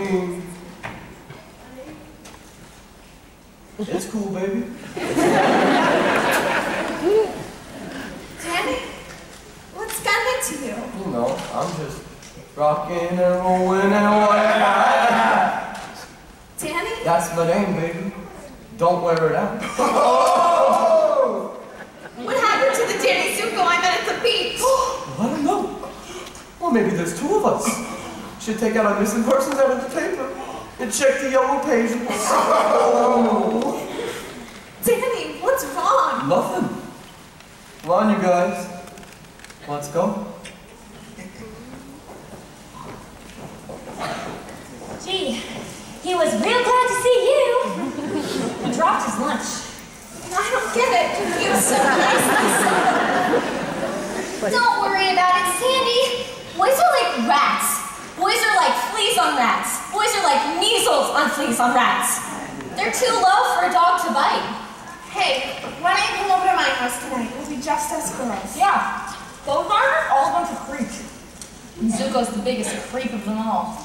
mean, it's cool, baby. Danny, what's gotten to you? You know, I'm just rocking and rolling and whatnot. Danny? That's my name, baby. Don't wear it out. What happened to the Danny Zuko I met at the beach? I don't know. Well, maybe there's two of us. Should take out our missing persons out of the paper and check the yellow pages. oh. Danny, what's wrong? Nothing. Come on, you guys. Let's go. Gee, he was real glad to see you. He dropped his lunch. I don't get it. He was so nice. Don't worry about it, Sandy. Boys are like rats. Boys are like fleas on rats. Boys are like measles on fleas on rats. They're too low for a dog to bite. Hey, why don't you come over to my house tonight? We'll be just us girls. Yeah, those are all a bunch of creeps. And Zuko's the biggest creep of them all.